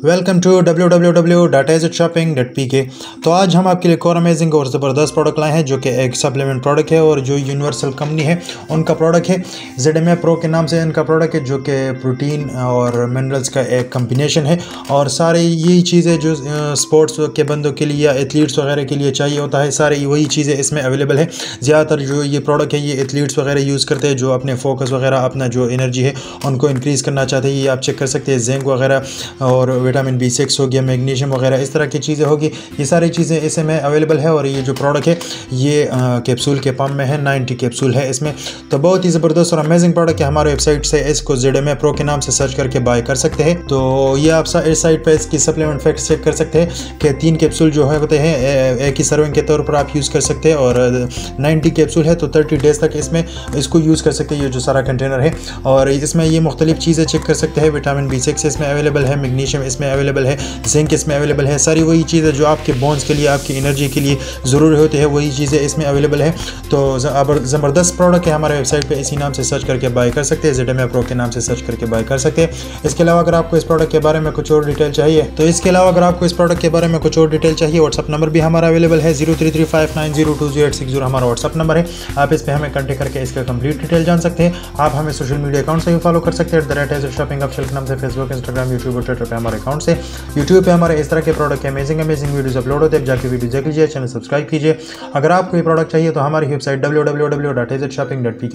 Welcome to W W W shopping dot P K तो आज हम आपके लिए एक और अमेजिंग और ज़बरदस्त प्रोडक्ट लाए हैं, जो कि एक सप्लीमेंट प्रोडक्ट है और जो यूनिवर्सल कंपनी है, उनका प्रोडक्ट है जेड एम प्रो के नाम से इनका प्रोडक्ट है, जो कि प्रोटीन और मिनरल्स का एक कम्बिनेशन है। और सारे यही चीज़ें जो स्पोर्ट्स के बंदों के लिए या एथलीट्स वगैरह के लिए चाहिए होता है, सारे वही चीज़ें इसमें अवेलेबल है। ज़्यादातर जो ये प्रोडक्ट है, ये एथलीट्स वगैरह यूज़ करते हैं, जो अपने फोकस वगैरह, अपना जो एनर्जी है, उनको इंक्रीज़ करना चाहते हैं। ये आप चेक कर सकते हैं जेंक वगैरह और विटामिन बी सिक्स हो गया मैग्नीशियम वगैरह, इस तरह की चीज़ें होगी। ये सारी चीज़ें इस में अवेलेबल है और ये जो प्रोडक्ट है, ये कैप्सूल के पम्प में है नाइन्टी कैप्सूल है इसमें। तो बहुत ही ज़बरदस्त और अमेजिंग प्रोडक्ट है हमारे वेबसाइट से, इसको जेड एम प्रो के नाम से सर्च करके बाय कर सकते हैं। तो ये आप इस साइट पर इसकी सप्लीमेंट फैक्ट चेक कर सकते हैं कि तीन कैप्सूल जो है होते हैं एक ही सर्विंग के तौर पर आप यूज़ कर सकते हैं और नाइन्टी कैप्सूल है तो थर्टी डेज़ तक इसमें इसको यूज़ कर सकते हैं, ये जो सारा कंटेनर है। और इसमें ये मुख्तलिफ़ चीज़ें चेक कर सकते हैं विटामिन बी सिक्स इसमें अवेलेबल है मैग्नीशियम इसमें अवेलेबल है जिंक इसमें अवेलेबल है, सारी वही चीज़ें जो आपके बोन्स के लिए, आपकी एनर्जी के लिए ज़रूरी होती है, वही चीज़ें इसमें अवेलेबल है। तो ज़बरदस्त प्रोडक्ट है हमारे वेबसाइट पर इसी नाम से सर्च करके बाय कर सकते हैं जेड प्रो के नाम से सर्च करके बाय कर सकते हैं। इसके अलावा अगर आपको इस प्रोडक्ट के बारे में कुछ और डिटेल चाहिए तो इसके अलावा अगर आपको इस प्रोडक्ट के बारे में कुछ और डिटेल चाहिए व्हाट्सअप नंबर भी हमारा अवेलेबल है zero three three five nine zero two zero eight six zero हमारा व्हाट्सअप नंबर है। आप इस पर हमें कंटेक्ट करके इसका कंप्लीट डिटेल जान सकते हैं। आप हमें सोशल मीडिया अकाउंट से भी फॉलो कर सकते हैं the rate edge shopping option के नाम से फेसबुक इंस्टाग्राम यूट्यूब और ट्विटर पर हमारे से। यूट्यूब पे हमारे इस तरह के प्रोडक्ट के अमेजिंग अमेजिंग वीडियोस अपलोड होते हैं। जाके वीडियो देख लीजिए चैनल सब्सक्राइब कीजिए। अगर आपको ये प्रोडक्ट चाहिए तो हमारी वेबसाइट डब्ल्यू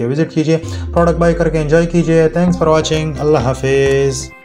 विज़िट कीजिए। प्रोडक्ट बाय करके एंजॉय कीजिए। थैंक्स फॉर वॉचिंग अल्लाह हाफिज़।